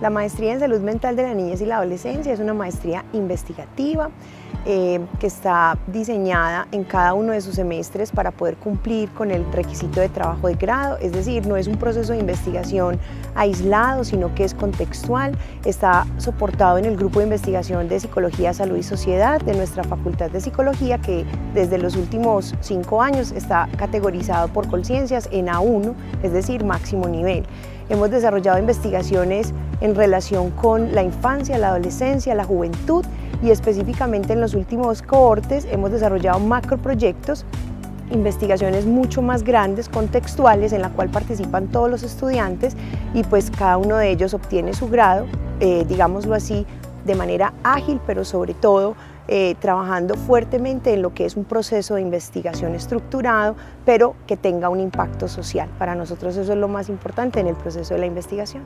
La maestría en salud mental de la niñez y la adolescencia es una maestría investigativa eh, que está diseñada en cada uno de sus semestres para poder cumplir con el requisito de trabajo de grado, es decir, no es un proceso de investigación aislado, sino que es contextual, está soportado en el grupo de investigación de Psicología, Salud y Sociedad de nuestra Facultad de Psicología, que desde los últimos cinco años está categorizado por Colciencias en A1, es decir, máximo nivel. Hemos desarrollado investigaciones en relación con la infancia, la adolescencia, la juventud y específicamente en los últimos cohortes hemos desarrollado macroproyectos investigaciones mucho más grandes, contextuales, en la cual participan todos los estudiantes y pues cada uno de ellos obtiene su grado, eh, digámoslo así, de manera ágil, pero sobre todo eh, trabajando fuertemente en lo que es un proceso de investigación estructurado, pero que tenga un impacto social. Para nosotros eso es lo más importante en el proceso de la investigación.